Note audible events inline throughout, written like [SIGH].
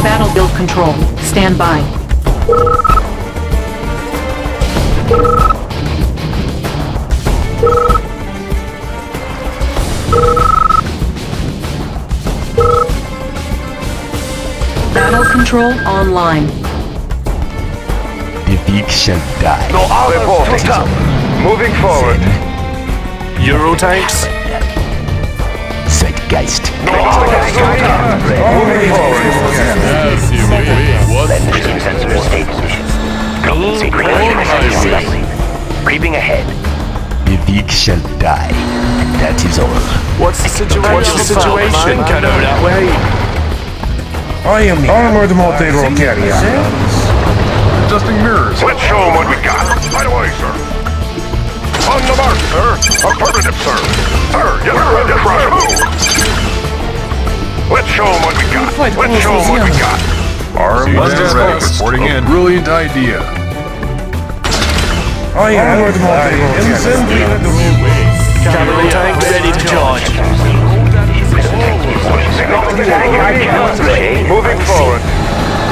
Receiving battle build control. Stand by. Battle control online. The weak shall die. No Reporting. Stop. Moving forward. Euro tanks. Zeitgeist. Moving forward. Precision sensor state position. Compensate for Creeping ahead. The weak shall die. And that is all. What's the situation? What's the situation? Can go that way. I am the armored multi-role carrier. Adjusting mirrors. Let's show them what we got. Right away, sir. On the mark, sir. Affirmative, sir. Sir, yes, sir. Yes, sir. Move. Let's show them what we got. Let's show them what we got. Armed and ready. Reporting in. Brilliant idea. I am armored multi-role carrier. Cavalry tanks ready to charge. Moving forward.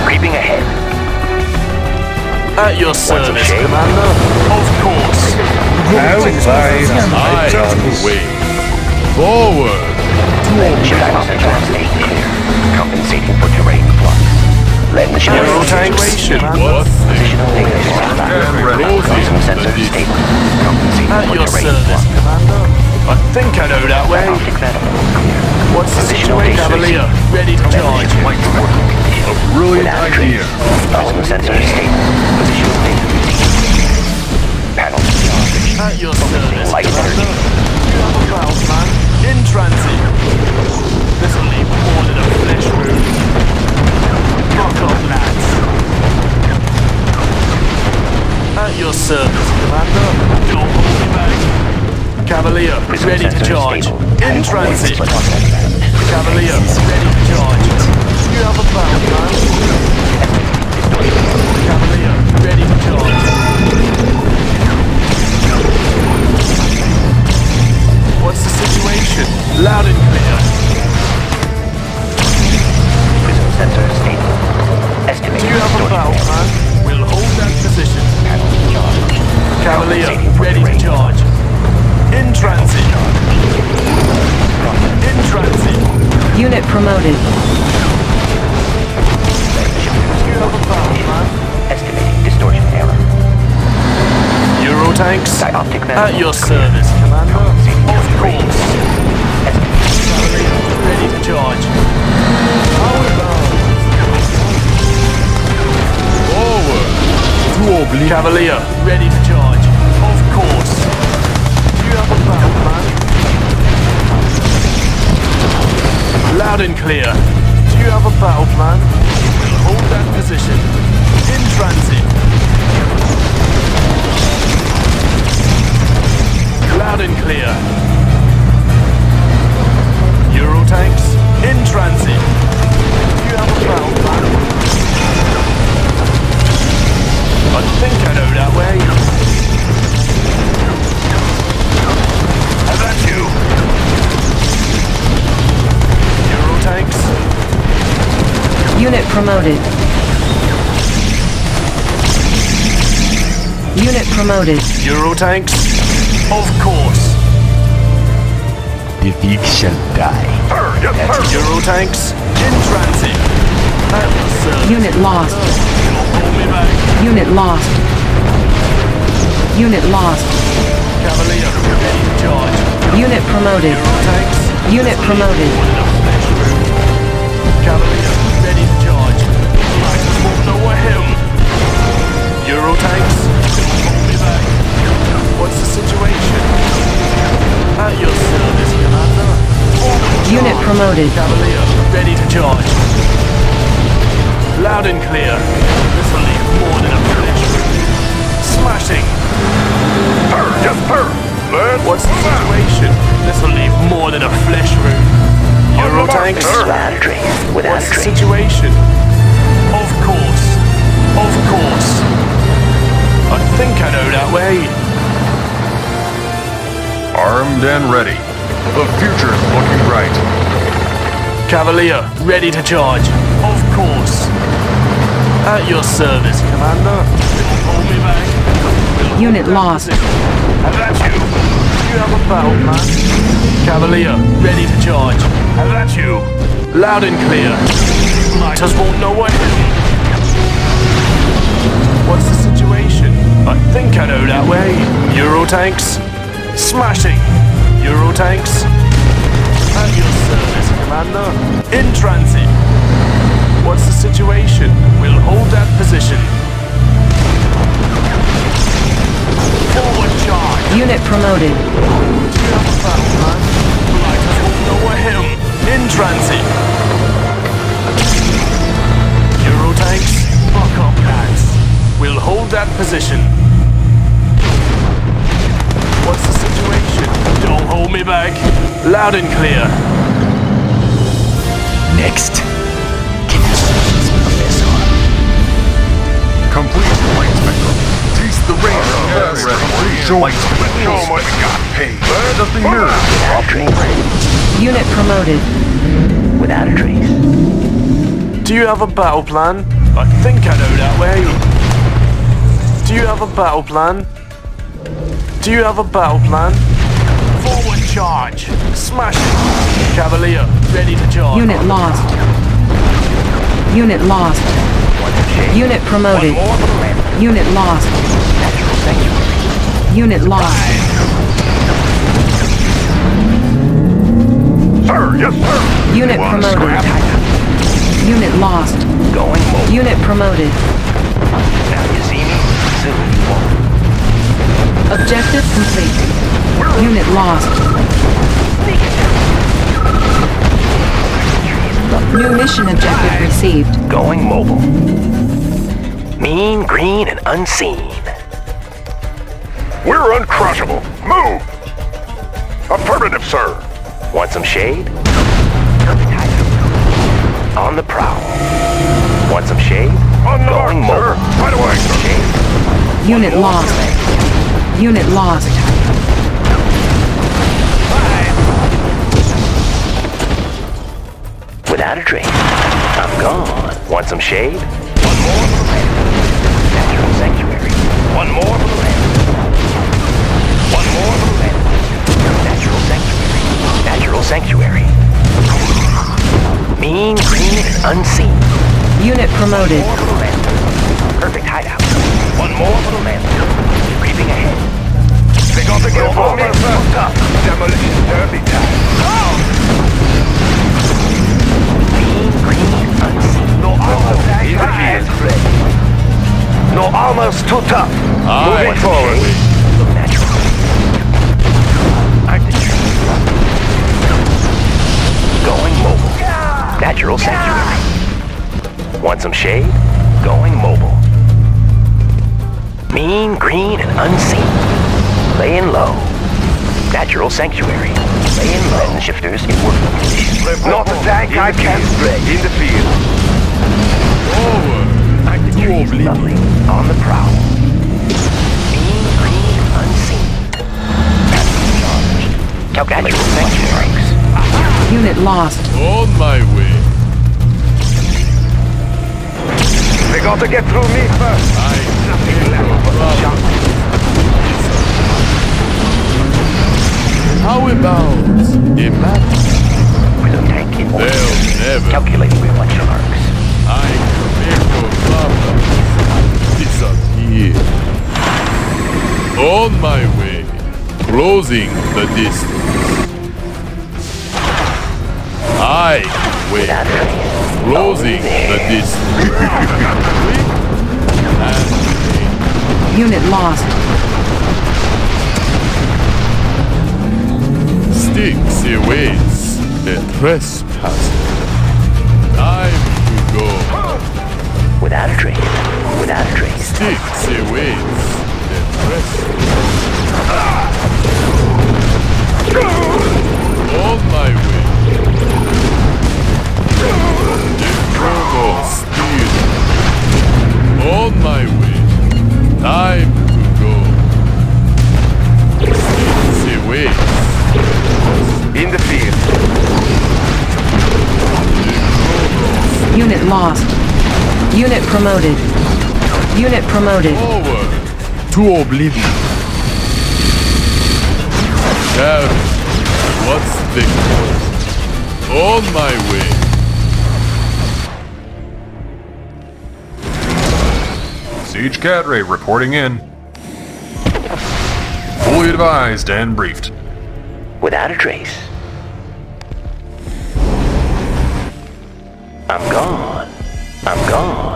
Creeping ahead. At your service. Commander. Outside. I way. Forward. State clear. Compensating for terrain flux. The tanks. What? Positional negative. Sensor stable. I think I know that way. What's the situation? Cavalier, ready to charge. Brilliant idea. Crossing sensor stable. Panel. At your service, Light Commander. You have a valve, man. In transit. This'll leave more than a flesh wound. Rock on, lads. At your service, Commander. Don't hold me back. Cavalier, ready to charge. In transit. Cavalier, ready to charge. You have a valve, man. Cavalier, ready to charge. What's the situation? Loud and clear. Prism sensor stable. Do Estimating you have a distortion valve, error. man? We'll hold that position. Cavalier, ready to charge. In transit. In transit. Unit promoted. You have a valve, man? Estimating distortion error. Euro tanks. At your service, Cavalier, ready to charge. Forward. Cavalier, ready to charge. Of course. Do you have a valve, man? Loud and clear. Do you have a man? We'll hold that position. In transit. Loud and clear. Euro tanks, in transit. You have a valve, man? I think I know that way. And that's you. Euro tanks. Unit promoted. Unit promoted. Euro tanks. Of course. The weak shall die. Sir, yes, sir. Euro tanks. In transit. At your service. Unit lost. Hold me back. Unit lost. Unit lost. Cavalier, ready to charge. Unit promoted. Euro tanks. Unit promoted. Unit charge. promoted. Cavalier, ready to charge. Loud and clear. This will leave more than a flesh wound. Smashing. Sir, yes, sir. Let's What's the situation? This will leave more than a flesh wound. Euro On the tanks. sir. Without a What's a the situation? Of course. Of course. I think I know that way. Armed and ready. The future's looking bright. Cavalier, ready to charge. Of course. At your service, Commander. Hold me back. Unit lost. And that's you. Do you have a battle plan? Cavalier, ready to charge. And that's you. Loud and clear. Lighters won't know what. What's the situation? I think I know that way. Euro tanks. Smashing. At your service, Commander. In transit. What's the situation? We'll hold that position. Forward charge. Unit promoted. Do you have a battle plan? Lighters won't know a him. In transit. Eurotanks, fuck up, lads. We'll hold that position. What's the situation? Don't hold me back. Loud and clear. Next. Get this missile. Complete flight spectrum. Taste the rain. Yes, complete. Show Let's show 'em what we got. Hey, adjusting mirrors. Without a trace. Unit promoted. Without a trace. Do you have a battle plan? I think I know that way. Do you have a battle plan? Do you have a battle plan? Forward charge. Smash it. Cavalier, ready to charge. Unit lost. Unit lost. Unit promoted. Unit lost. Unit lost. Sir, yes, sir. Unit promoted. Unit lost. Going mobile. Unit promoted. Now you see me? Soon you won't. Objective complete. Unit lost. New mission objective received. Going mobile. Mean, green, and unseen. We're uncrushable. Move. Affirmative, sir. Want some shade? On the prowl. Want some shade? On the Going mark, sir. mobile. Right away, sir. Shade? Unit lost. Unit lost. Trace. I'm gone. Want some shade? One more for the land. Natural sanctuary. One more for the land. One more for the land. Natural sanctuary. Natural sanctuary. Mean, green, and unseen. Unit promoted. More for the land. Perfect hideout. One more for the land. Creeping ahead. They got for me. Demolition derby time. No armor's too tough. Moving forward. Going mobile. Natural sanctuary. Want some shade? Going mobile. Mean, green, and unseen. Laying low. Natural sanctuary. Laying low. Shifters in working. Not a tank I can break. In the field. Aren't the trees lovely? On the prowl. Mean, green, unseen. Battery charged. Calculating sanctuaries. Unit lost. On my way. They got to get through me first. I Nothing left but the junk. How about a map? With a tank in order. They'll never. calculate Calculating reflection arcs. I disappear. On my way. Closing the distance. I wait. Without a trace. Closing the distance. and [LAUGHS] Unit lost. sticks awaits the trespasser. Time to go. Without a trace. Without a trace. Sticks the trespasser. On my way. Chrono Steel. On my way. Time to go. Sticks awaits. In the field. Unit lost. Unit promoted. Unit promoted. Forward to oblivion. Shadow, what's the cause? On my way. Siege Cadre reporting in. Fully advised and briefed. Without a trace. I'm gone. I'm gone.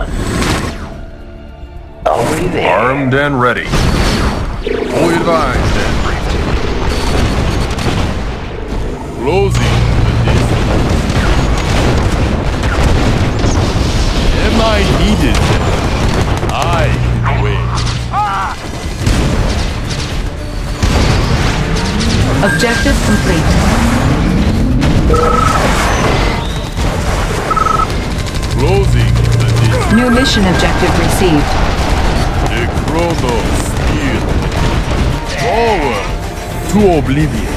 Already there. Armed and ready. Fully advised and briefed. Closing the distance. Am I needed? I wait. Objective complete. Closing the distance. New mission objective received. Steel. Forward to oblivion.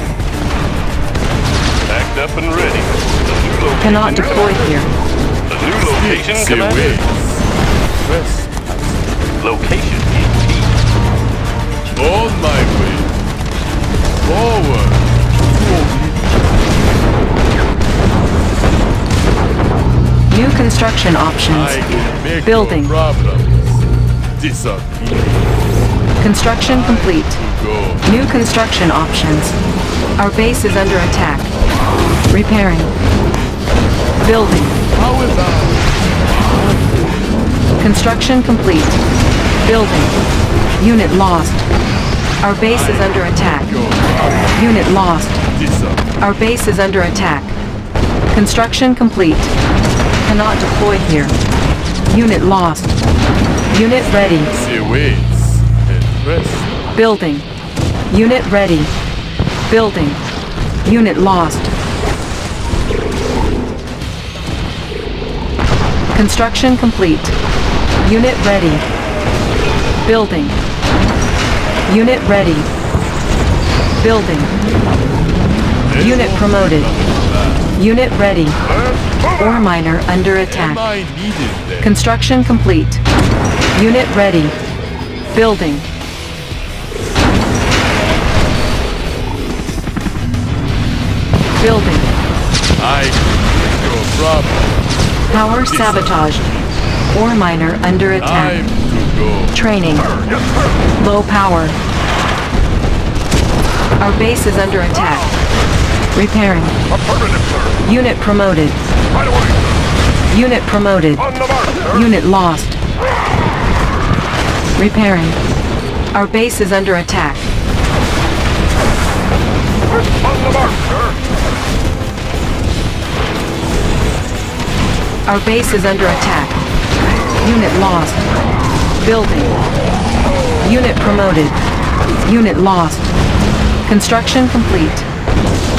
Packed up and ready. Cannot deploy here. The new location, in On my way. Forward to oblivion. New construction options. Building. Your problems disappear. Construction complete. New construction options. Our base is under attack. Repairing. Building. Construction complete. Building. Unit lost. Our base is under attack. Unit lost. Our base is under attack. Construction complete. Cannot deploy here. Unit lost. Unit ready. She waits and rest. Building. Unit ready. Building. Unit lost. Construction complete. Unit ready. Building. Unit ready. Building. Unit promoted. Unit ready. Ore miner under attack. I needed there? Construction complete. Unit ready. Building. Building. I your problem. Power sabotaged. Ore miner under attack. Time to go. Training. Low power. Our base is under attack. Repairing. Unit promoted. Right away. Unit promoted. Mark. Unit lost. Repairing. Our base is under attack. On the mark, sir. Our base is under attack. Unit lost. Building. Unit promoted. Unit lost. Construction complete.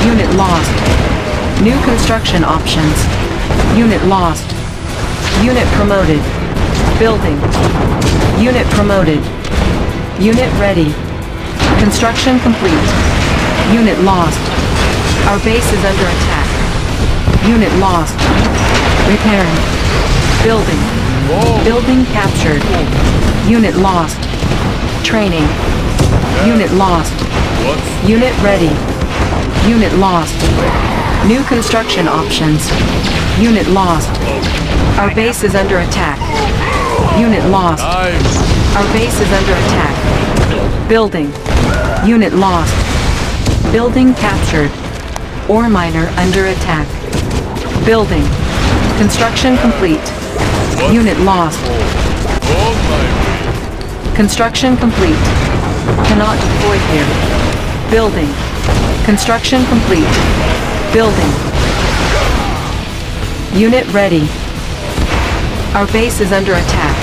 Unit lost. New construction options. Unit lost. Unit promoted. Building. Unit promoted. Unit ready. Construction complete. Unit lost. Our base is under attack. Unit lost. Repairing. Building. Building captured. Unit lost. Training. Unit lost. Unit ready. Unit lost. New construction options. Unit lost. Our base is under attack. Unit lost. Our base is under attack. Building. Unit lost. Building captured. Ore miner under attack. Building. Construction complete. Unit lost. On my way. Construction complete. Cannot deploy here. Building. Construction complete. Building. Unit ready. Our base is under attack.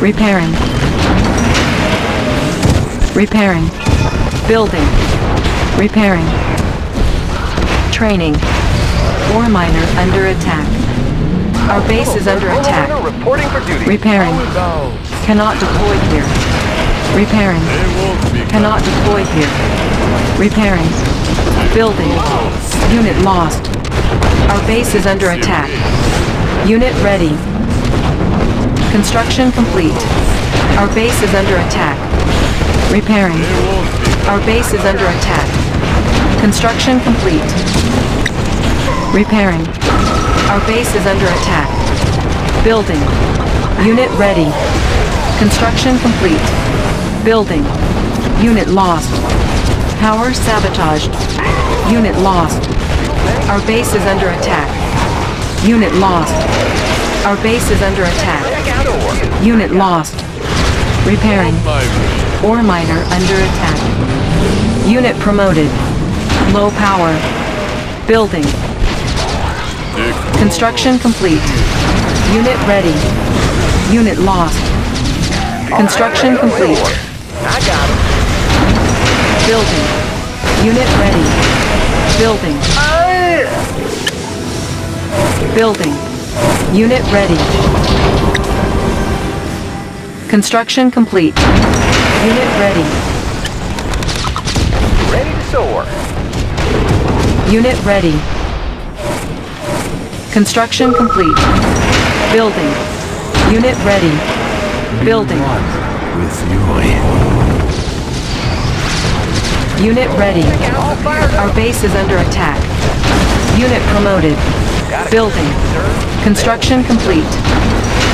Repairing. Repairing. Building. Repairing. Training. Ore miner under attack. Our base is under attack. reporting for duty. Repairing. Cannot deploy here. Repairing. they won't be Cannot deploy here. Repairing. Building. Unit lost. Our base is under attack. Unit ready. Construction complete. Our base is under attack. Repairing. Our base is under attack. Construction complete. Repairing. Our base is under attack. Building. Unit ready. Construction complete. Building. Unit lost. Power sabotaged. Unit lost. Our base is under attack. Unit lost. Our base is under attack. Unit lost. Repairing. Ore miner under attack. Unit promoted. Low power. Building. Construction complete. Unit ready. Unit lost. Construction complete. Building. Unit ready. Building. Building. Unit ready. Construction complete. Unit ready. Ready to soar. Unit ready. Construction complete. Building. Unit ready. Building. With Yui. Unit ready. Our base is under attack. Unit promoted. Building. Construction complete.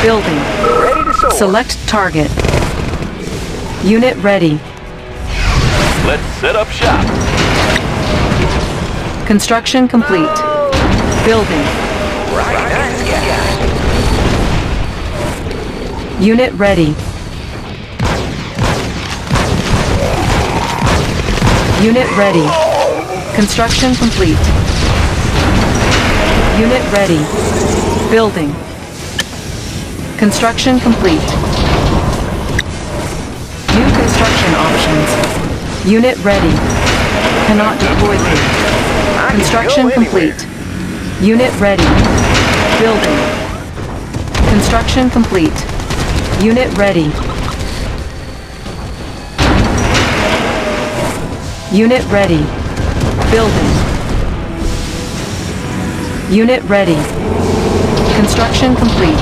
Building. Ready to soar. Select target. Unit ready. Let's set up shop. Construction complete. Building. Unit ready. Unit ready. Construction complete. Unit ready. Building. Construction complete. New construction options. Unit ready. Cannot deploy here. Construction complete. Unit ready. Building. Construction complete. Unit ready. Unit ready. Building. Unit ready. Construction complete.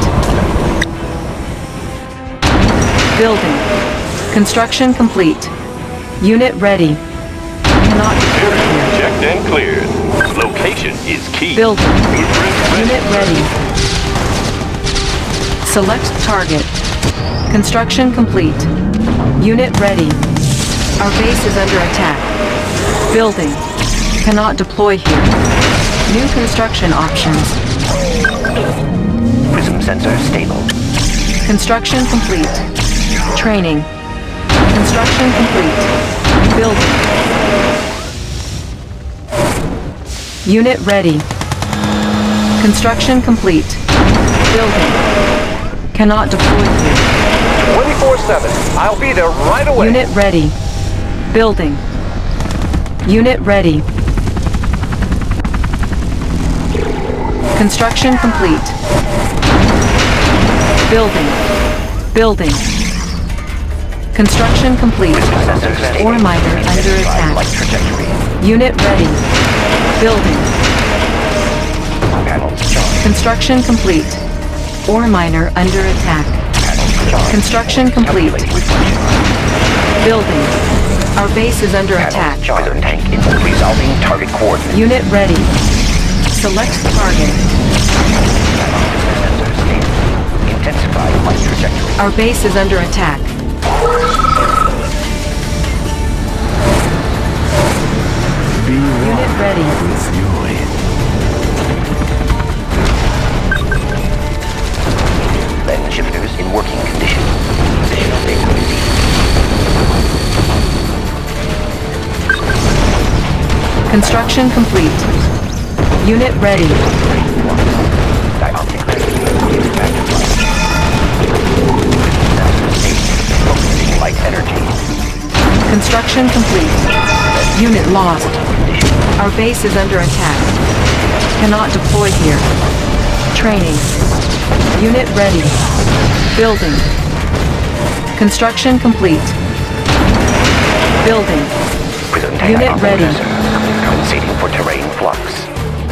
Building. Construction complete. Unit ready. Cannot deploy here. Checked and cleared. Location is key. Building. Unit ready. Select target. Construction complete. Unit ready. Our base is under attack. Building. Cannot deploy here. New construction options. Prism sensor stable. Construction complete. Training. Construction complete. Building. Unit ready. Construction complete. Building. Cannot deploy here. 24-7. I'll be there right away. Unit ready. Building. Unit ready. Construction complete. Building. Building. Construction complete. Ore miner under attack. Unit ready. Building. Construction complete. Ore miner under attack. Construction complete. Building. Our base is under attack. Panels charged. Tank in resolving target coordinates. Unit ready. Select target. Intensify light trajectory. Our base is under attack. Be Unit ready. with Yui. Shifters in working condition. Position stable. Construction complete. Unit ready. Light. Sensor stable. Focusing light energy. Construction complete. Unit lost. Our base is under attack. Cannot deploy here. Training. Unit ready. Building. Construction complete. Building. Unit ready. Compensating for terrain flux.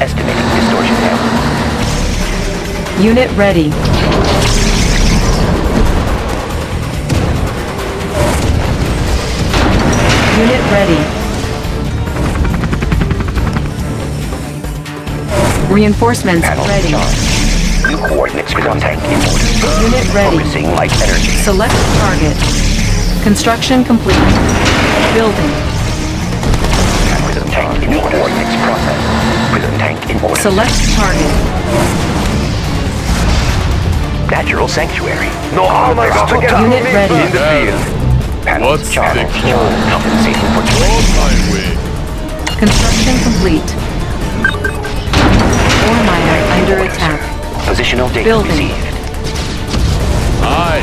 Estimating distortion error. Unit ready. Unit ready. Reinforcements Panel ready. charged. New coordinates prism tank in order. Unit ready. Focusing light energy. Select target. Construction complete. Building. Tank in order. Coordinates processed. Prism tank in order. Select target. Natural sanctuary. No armor to get Unit ready. in the field. Panels What's charged. the code? Compensating for On. Construction complete. Ore miner under attack. Positional data Building. received. I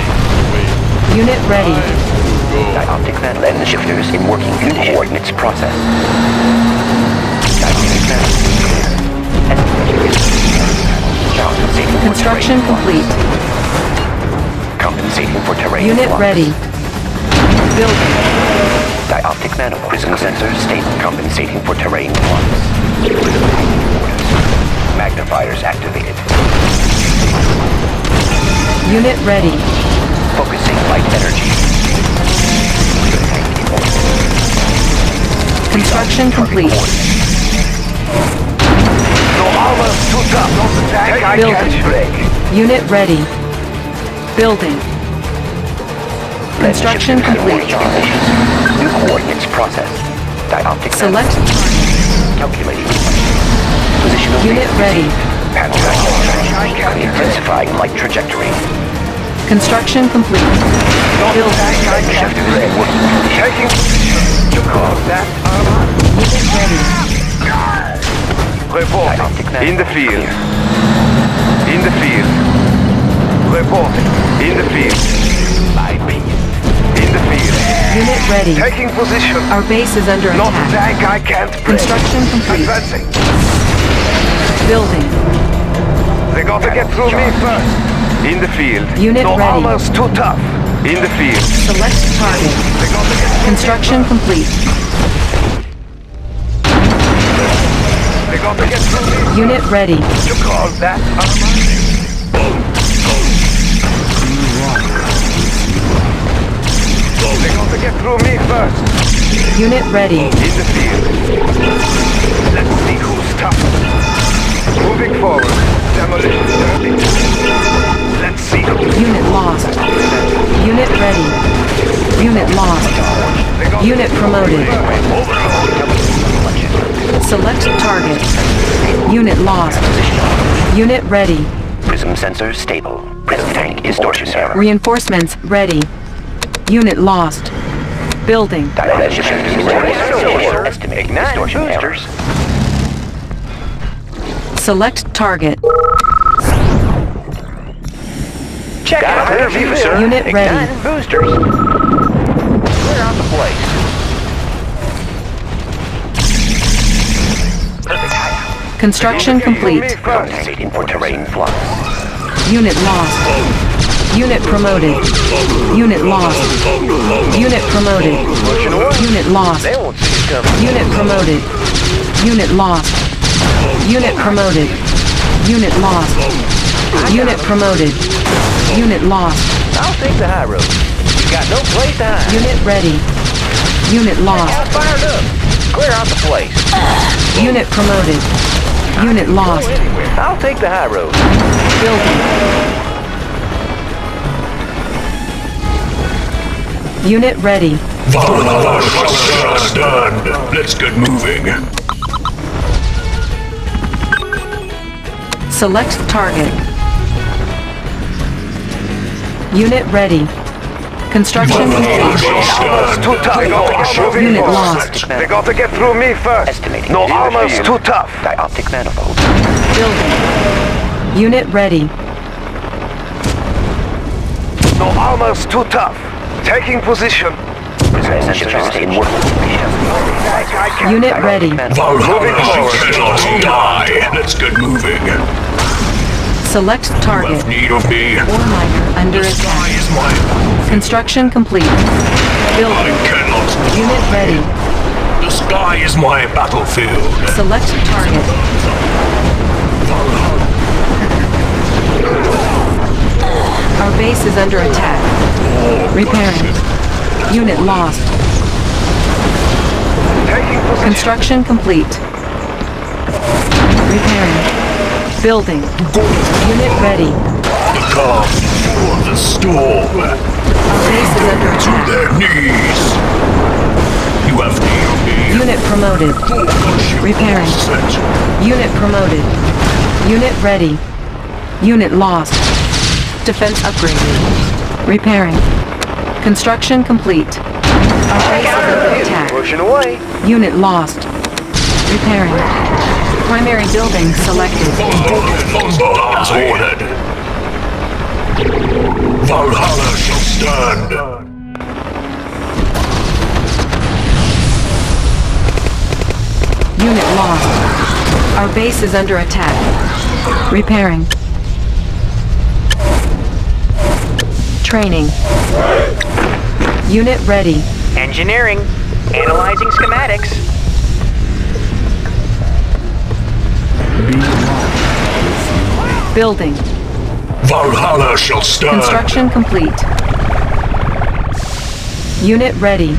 wait. Unit ready. Time to. Dioptic man lens shifters in working condition. Coordinates processed. Dioptic man compensating Construction complete. Compensating for terrain Unit flux. ready. Building. Dioptic manifold. Prism sensor stable. Compensating for terrain flux. Prism tank orders. Magnifiers activated. Unit ready. Focusing light energy. Prism tank order. Construction complete. No armor too tough. Don't. I Building. break. Unit ready. Building. Construction complete. New coordinates processed. Dioptic Select. Calculating. Positional Unit ready. Intensifying light trajectory. Construction complete. Building. Shifters in working condition. Taking You call that armor. Unit ready. Reporting. In the field. In the field. Reporting. In the field. Eyepiece. In the field. Unit ready. Taking position. Our base is under Not attack. attack. I can't break. Construction complete. Advancing. Building. They got to get through me first. In the field. Unit no ready. armor's too tough. In the field. Select target. They got to get through Construction complete. Unit ready. You call that? They got to get through me first. Unit ready. In the field. Let's see who's tough. Moving forward. Demolition. Let's see who's Unit lost. Unit ready. Unit lost. They got to Unit promoted. Me first. Select target. Unit lost. Unit ready. Prism sensor stable. Prism tank is distortion error. Reinforcements ready. Unit lost. Building. Dioptic shifters Estimate distortion errors. Select target. Check out their view, sir. Unit ready. Igniting boosters. Clear out the place. Construction complete. Compensating for terrain flux. Unit lost. Unit promoted. Unit lost. Unit promoted. Unit lost. They won't see you coming. Unit promoted. Unit lost. Unit promoted. Unit lost. Unit promoted. Unit lost. I'll take the high road. You got no place to hide. Unit ready. Unit lost. Got fired up. Clear out the place. Unit promoted. Unit lost. I'll take the high road. Building. Unit ready. done. Let's get moving. Select target. Unit ready. Construction complete. Armor's too tough. They got to get moving Unit lost. They got to get through me first. Estimating. No In the armor's too tough. Dioptic manifold. Building. Unit ready. No armor's too tough. Taking position. Prism shifters in working condition. Unit ready. Moving forward. cannot die. Let's get moving. Select target. Need of me. Ore miner under Sky attack. is my. Construction complete. I Building. cannot. Unit ready. The sky is my battlefield. Select target. Our base is under attack. Repairing. Unit lost. Construction complete. Repairing. Building. Unit ready. Come for the storm. Our base is under To their knees. You have need me. Unit promoted. Repairing. Unit promoted. Unit ready. Unit lost. Defense upgraded. Repairing. Construction complete. Our base is under attack. Pushing away. Unit lost. Repairing. Primary building selected. As ordered. Valhalla shall stand. Unit lost. Our base is under attack. Repairing. Training. Unit ready. Engineering. Analyzing schematics. Building. Valhalla shall stand. Construction complete. Unit ready.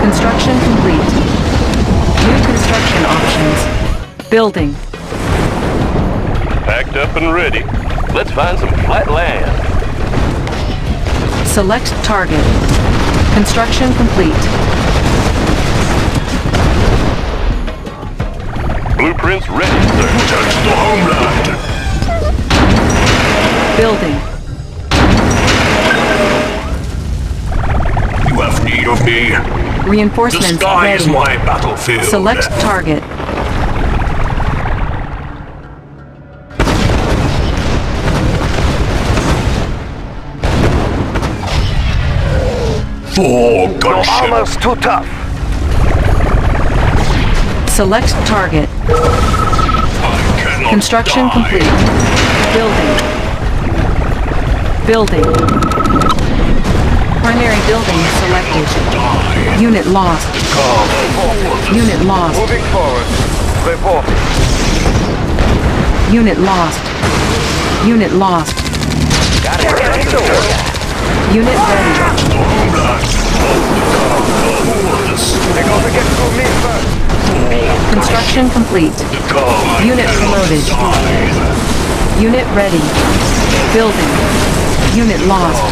Construction complete. New construction options. Building. Packed up and ready. Let's find some flat land. Select target. Construction complete. Blueprints ready, sir. Touch the homeland. Building. You have need of me. The Reinforcements sky is my battlefield. Select target. Four No gunship. armor's too tough. Select target. Construction die. complete. Building. Building. Primary building selected. Unit lost. Unit lost. Moving forward. Reporting. Unit lost. Unit lost. Got it. Unit ready. Construction complete. Unit promoted. Unit ready. Building. Unit lost.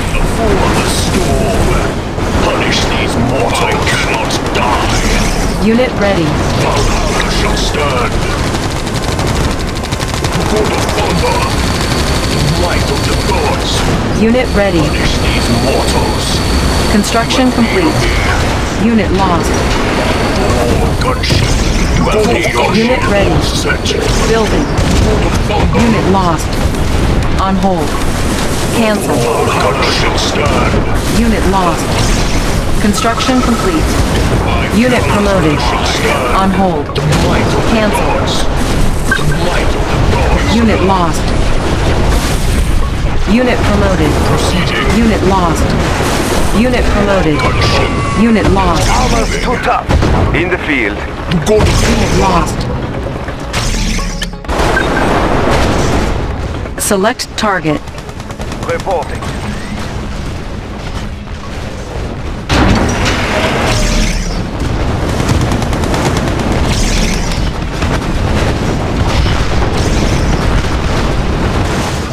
Punish these mortals. Unit ready. Valhalla shall stand. For the thunder. The light of the gods. Unit ready. Construction complete. Unit lost. Unit ready. Building. Unit lost. On hold. Cancel. Unit lost. Construction complete. Unit promoted. On hold. Cancel. Unit lost. Unit promoted. Proceeding. Unit lost. Unit promoted. Gunship. Unit lost. Almost too tough. In the field. Good. Unit lost. Select target. Reporting.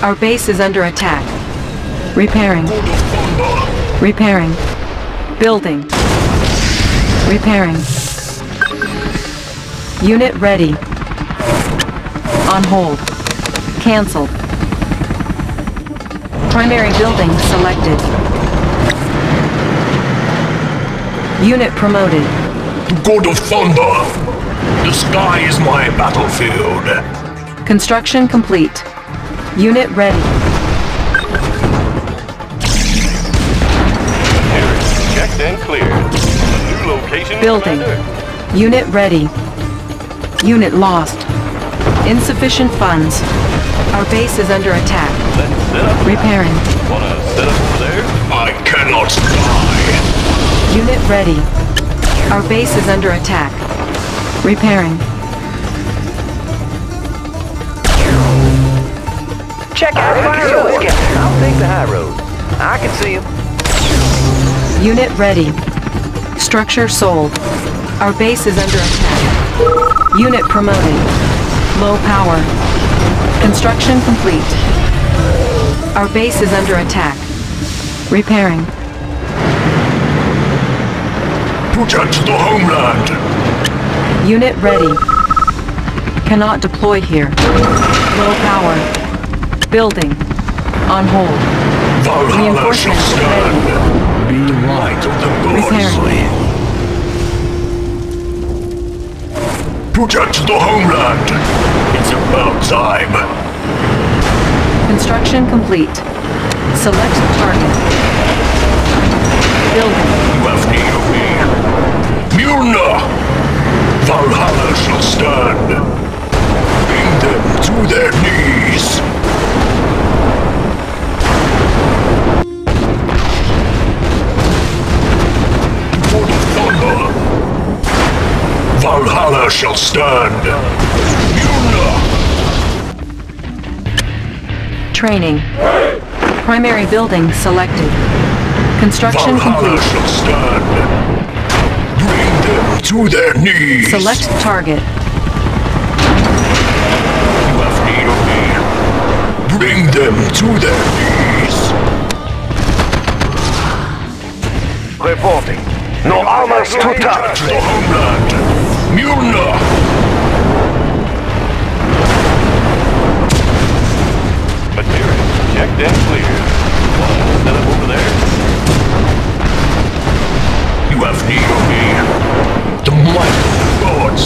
Our base is under attack. Repairing. Repairing. Building. Repairing. Unit ready. On hold. Cancelled. Primary building selected. Unit promoted. God of thunder. The sky is my battlefield. Construction complete. Unit ready. Checked and cleared. New location. Building. Commander. Unit ready. Unit lost. Insufficient funds. Our base is under attack. Let's set up. Repairing. Wanna set up over there? I cannot die. Unit ready. Our base is under attack. Repairing. I'll take the high road. I can see him. Unit ready. Structure sold. Our base is under attack. Unit promoted. Low power. Construction complete. Our base is under attack. Repairing. Protect the homeland. Unit ready. Cannot deploy here. Low power. Building. On hold. Valhalla shall Reinforcements stand. ready. Be light of the. Repairing. Protect the homeland. It's about time. Construction complete. Select target. Building. You have need of me. Mjolnir! Valhalla shall stand. Bring them to their knees. Valhalla shall stand. Mjolnir! Training. Primary building selected. Construction Valhalla complete. shall stand. Bring them to their knees. Select target. You have need of me. Bring them to their knees. Reporting. No armor's too tough. The homeland. Mjolnir. Material checked and cleared. One set up over there. You have need of me. The might of the gods.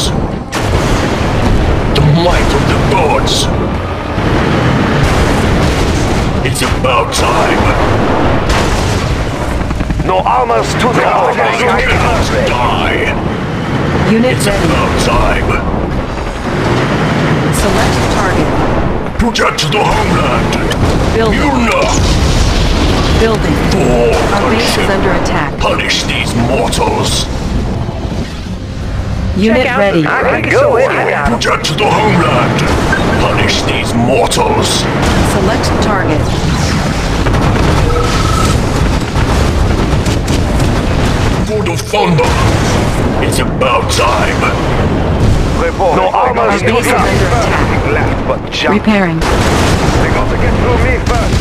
The might of the gods. It's about time. No armor's too tough. You die. Unit It's ready. about time. Select target. Protect the homeland. Building. Mjolnir. Building. For Our base is under attack. Punish these mortals. Unit ready. I can go anywhere. Protect the homeland. Punish these mortals. Select target. For the thunder. It's about time. Reporting. No Our armor's base too is tough. attack. Left but jump. Repairing. They got to get through me first.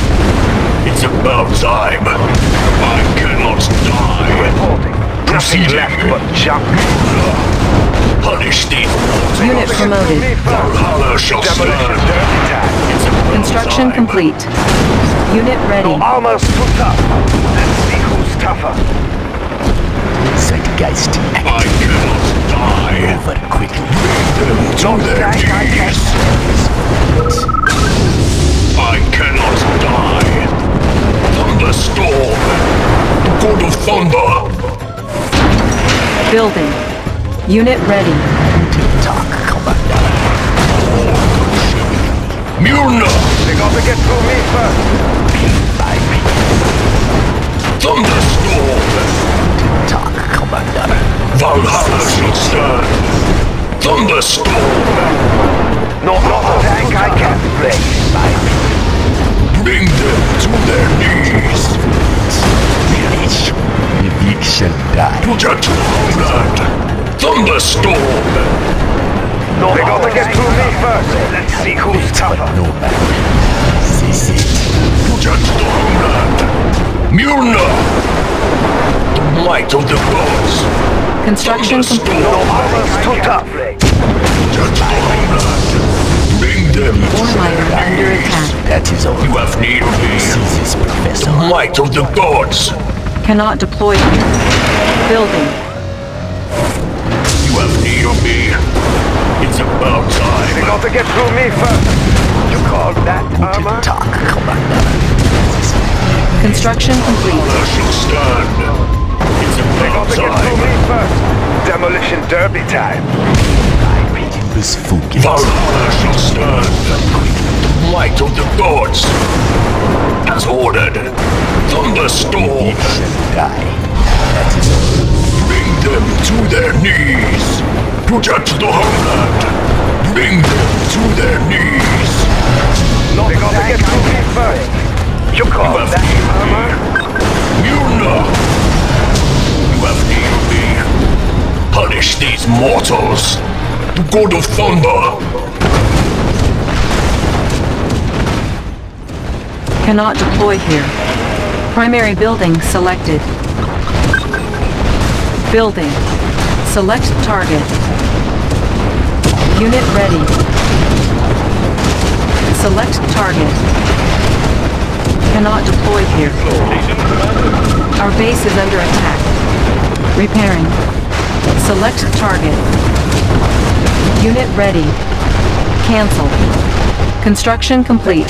It's about time. I cannot die. Reporting. Nothing Proceeding. left but jump. Punish these. Unit promoted. Valhalla shall stand. dirty time. It's about Construction time. complete. Unit ready. No armor's too tough. Building. Unit ready. Talk, Commander. Mjolnir. They got to get through me first. By me. Thunderstorm. Talk, Commander. Valhalla shall stand. Thunderstorm. No auto tank I can't play. Bring them to their knees. Village. The weak shall die. Protect the homeland. Thunderstorm. No they got to get through me first. Let's see who's tougher. No man. This is Protect the homeland. Mjolnir. The might of the gods. Construction complete. No armor's too tough. Protect the homeland. Bring them to Ore miner their under knees. attack. that is all. You have need of me. This Professor. The might of the gods. Cannot deploy here. Building. You have need of me. It's about They time. got to get through me first. You call that armor? Talk, Commander. Construction complete. I shall stand. It's They got about to get through me time. first. Demolition derby time. This focus. Valhalla shall stand. The might of the gods. As ordered. Thunderstorm. Shall die. Bring them to their knees. Protect the homeland. Bring them to their knees. They gotta get through here first. You have healed me. You know. You have healed me. Punish these mortals. The god of thunder. Cannot deploy here. Primary building selected. Building. Select target. Unit ready. Select target. Cannot deploy here. Our base is under attack. Repairing. Select target. Unit ready. Cancel. Construction complete.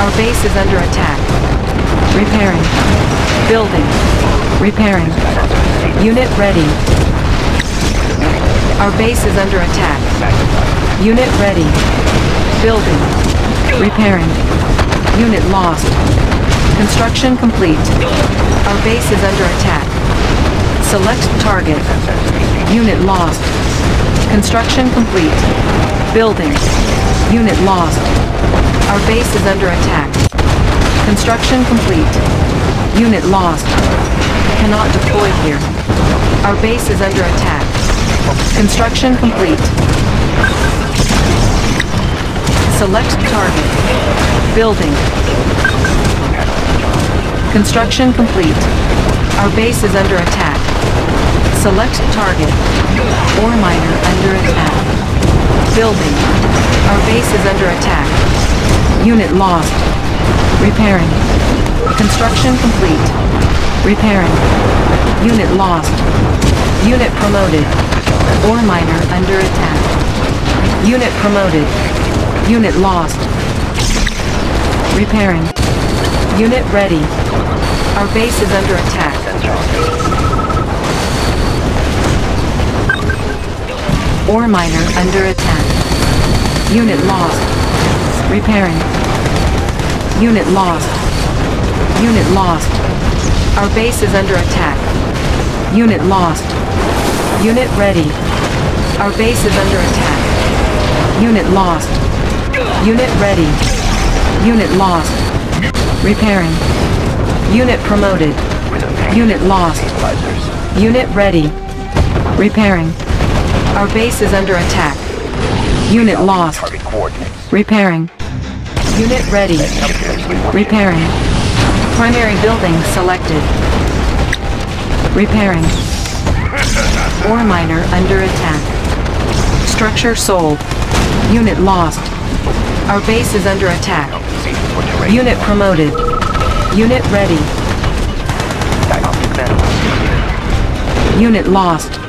Our base is under attack. Repairing. Building. Repairing. Unit ready. Our base is under attack. Unit ready. Building. Repairing. Unit lost. Construction complete. Our base is under attack. Select target. Unit lost. Construction complete. Building. Unit lost. Our base is under attack. Construction complete. Unit lost. Cannot deploy here. Our base is under attack. Construction complete. Select target. Building. Construction complete. Our base is under attack. Select target. Ore miner under attack. Building. Our base is under attack. Unit lost. Repairing. Construction complete. Repairing. Unit lost. Unit promoted. Ore miner under attack. Unit promoted. Unit lost. Repairing. Unit ready. Our base is under attack. Ore miner under attack. Unit lost. Repairing. Unit lost. Unit lost. Our base is under attack. Unit lost. Unit ready. Our base is under attack. Unit lost. Unit ready. Unit lost. Repairing. Unit promoted. Unit lost. Unit ready. Repairing. Our base is under attack. Unit lost. Repairing. Unit ready. Repairing. Primary building selected. Repairing. [LAUGHS] Ore miner under attack. Structure sold. Unit lost. Our base is under attack. Seeking for terrain. Unit promoted. Unit ready. Unit lost.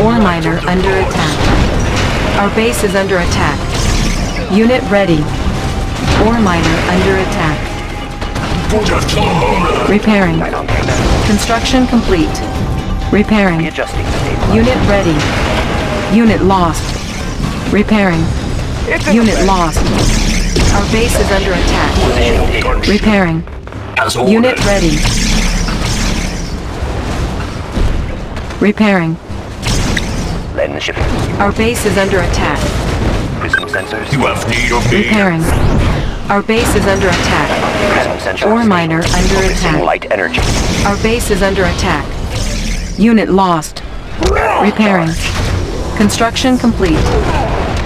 Ore miner under attack. Our base is under attack. Unit ready. Ore miner under attack. Protect the homeland. Repairing. Construction complete. Repairing. Readjusting the stabilizer. Unit ready. Unit lost. Repairing. Unit lost. Our base is under attack. Repairing. Unit ready. Repairing. Lens shifting. Our base is under attack. Prism sensors. You have need of me. Repairing. Our base is under attack. Prism sensors. Ore miner under Focusing attack. light energy. Our base is under attack. Unit lost. Repairing. Construction complete.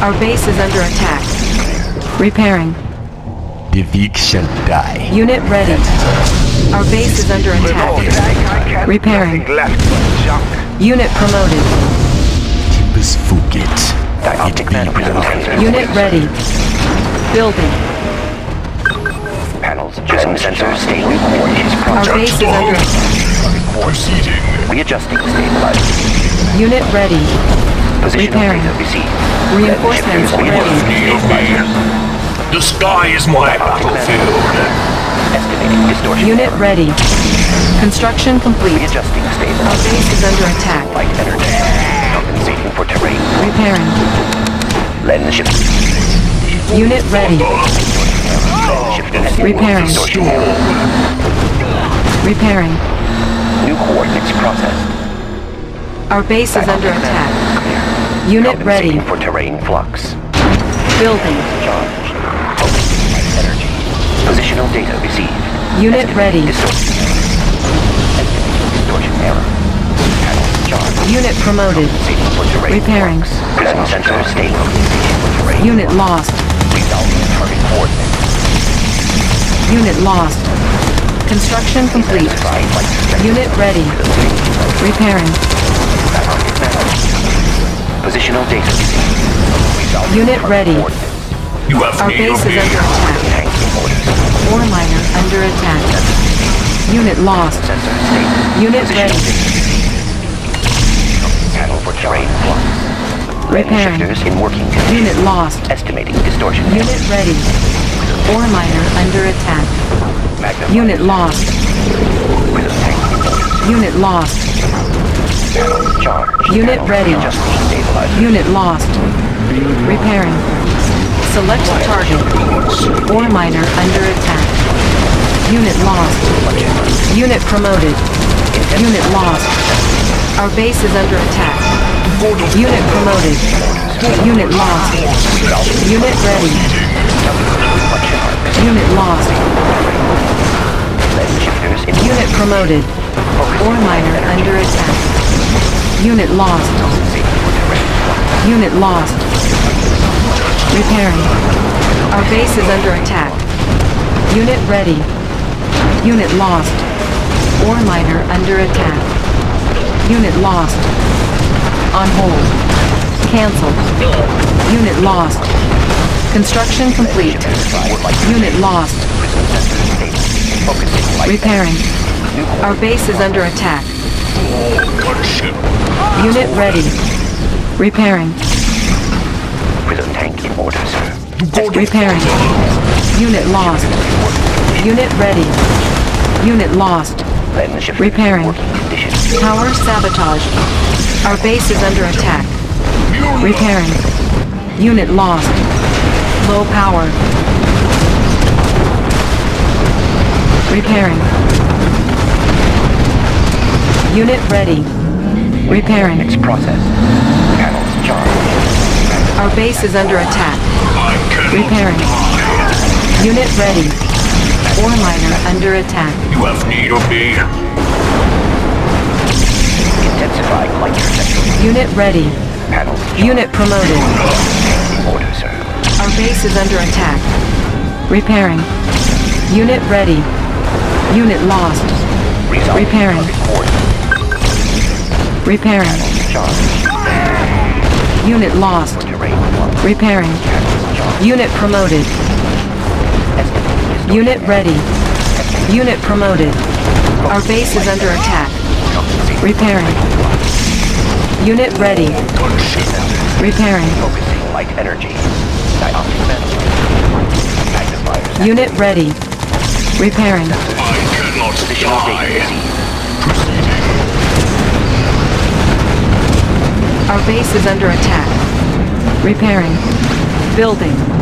Our base is under attack. Repairing. The weak shall die. Unit ready. Our base is under attack. Repairing. Left but junk. Unit promoted. Timbus fugit. Diagnostic manifest. Prism. Unit ready. Building. Panels. Prism sensors. Stable coordinates. Our Project. base is under attack. Proceeding. Readjusting the stabilizer. Unit ready. Position Repairing. data received. Reinforcements You have ready. need of me. The sky is my battlefield. Estimating distortion. Unit ready. Construction complete. Readjusting Our base is under attack. Compensating for terrain. Repairing. Lens shift. Unit ready. Repairing. Repairing. New coordinates processed. Our base is under attack. Unit ready. For terrain flux. Building. Charged. Energy. Positional data received. Unit ready. Distortion error. Distortion charged. Unit promoted. Compensating for terrain Repairing. Prism sensor stabilization. Unit lost. Resolving target coordinates. Unit lost. Construction complete. Identified light trajectory. Unit ready. Repairing. Positional data Unit ready. You have Our need base is under attack. Tank. Ore miner under attack. Unit lost. Unit ready. For terrain flux. Repairing. shifters in working condition. Unit lost. Estimating distortion. Unit ready. Ore miner under attack. Unit lost. Prism tank in orders. Unit lost. Panel charged. Unit Panel ready. Unit lost. Repairing. Select target. Ore miner under attack. Unit lost. Unit promoted. Unit lost. Our base is under attack. Unit promoted. Unit lost. Unit ready. Unit lost. Unit promoted. Ore miner under attack. Unit lost. Unit lost. Repairing. Our base is under attack. Unit ready. Unit lost. Ore miner under attack. Unit lost. On hold. Cancelled. Unit lost. Construction complete. Unit lost. Repairing. Our base is under attack. Unit ready. Repairing. Repairing. Unit lost. Unit ready. Unit lost. Lens shifters Repairing. in. Power sabotage. Our base is under attack. Repairing. Unit lost. Low power. Repairing. Unit ready. Repairing. It's processed. Panels charged. Our base is under attack. Repairing. Unit ready. Ore miner under attack. You have need of me. Intensified light trajectory. Unit ready. Panels Unit promoted. in order, sir. Our base is under attack. Repairing. Unit ready. Unit lost. Resolving Repairing. target coordinates. Repairing. Unit lost. Repairing. Unit promoted. Unit ready. Unit promoted. Our base is under attack. Repairing. Unit ready. Repairing. Focusing light energy. Unit ready. Repairing. I cannot. Our base is under attack. Repairing. Building.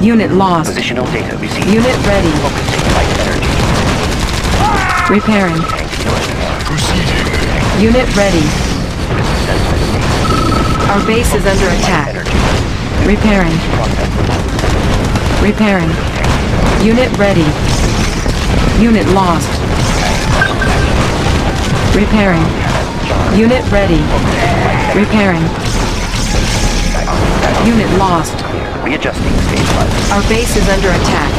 Unit lost. Positional data received. Unit ready. Focusing light energy. Repairing. Proceeding. Unit ready. Prism sensor stable. Our base is under attack. Repairing. Repairing. Unit ready. Unit lost. Repairing. Unit ready. Repairing. Unit lost. Readjusting stabilizer. Our base is under attack.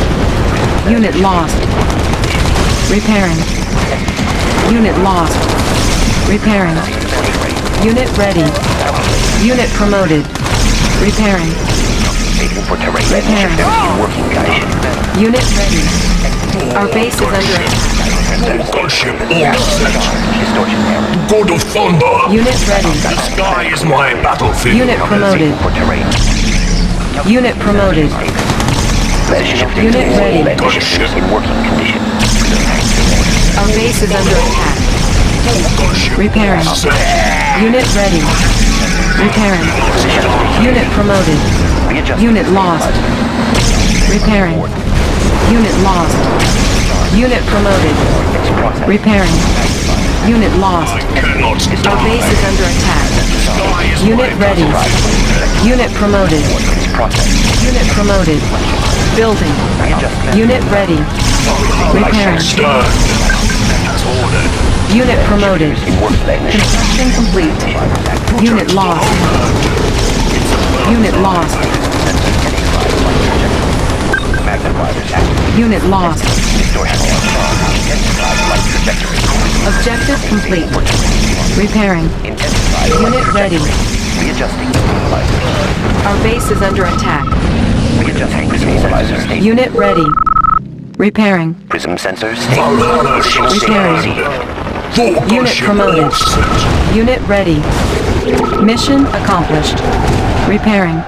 Unit lost. Repairing. Unit lost. Repairing. Unit ready. Unit promoted. Repairing. Waiting for terrain Repairing. shifters in working. Unit ready. Our base is under attack. Gunship all set. Distortion error. God of Thunder. Unit ready. The sky is my battlefield. Unit promoted. Unit promoted. Unit ready. In working condition. Our base is under attack. Repairing. Unit ready. Repairing. Unit promoted. Unit lost. Repairing. Unit lost. Unit promoted. Repairing. Unit lost. Our base is under attack. Unit ready. Unit promoted. Unit promoted. Building. Unit ready. Repairing. Stern. As ordered. Unit promoted. Construction complete. Unit lost. Unit lost. Unit lost. Objective complete. Repairing. Unit ready. Our base is under attack. Unit ready. Repairing. Prism sensors Repairing. Unit promoted. Unit ready. Mission accomplished. Repairing.